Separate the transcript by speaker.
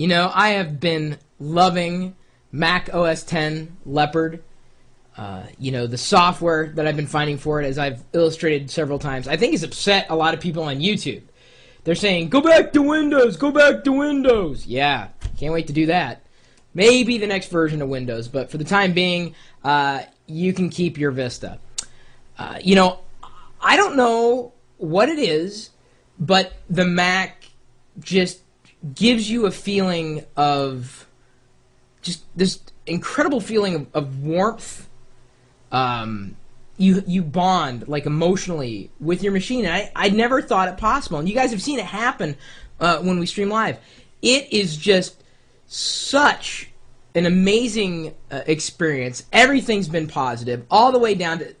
Speaker 1: You know, I have been loving Mac OS 10 Leopard. Uh, you know, the software that I've been finding for it, as I've illustrated several times, I think has upset a lot of people on YouTube. They're saying, go back to Windows, go back to Windows. Yeah, can't wait to do that. Maybe the next version of Windows, but for the time being, uh, you can keep your Vista. Uh, you know, I don't know what it is, but the Mac just gives you a feeling of just this incredible feeling of, of warmth. Um, you you bond like emotionally with your machine. And I I never thought it possible, and you guys have seen it happen uh, when we stream live. It is just such an amazing uh, experience. Everything's been positive, all the way down to.